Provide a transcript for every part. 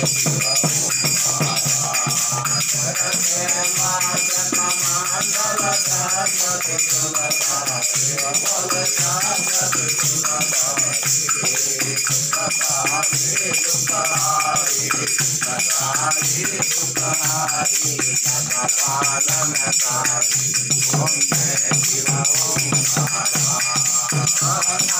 Om Namah Shivaya.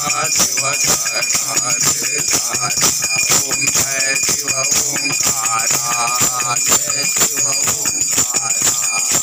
Shiv Omkara Jai Shiv Omkara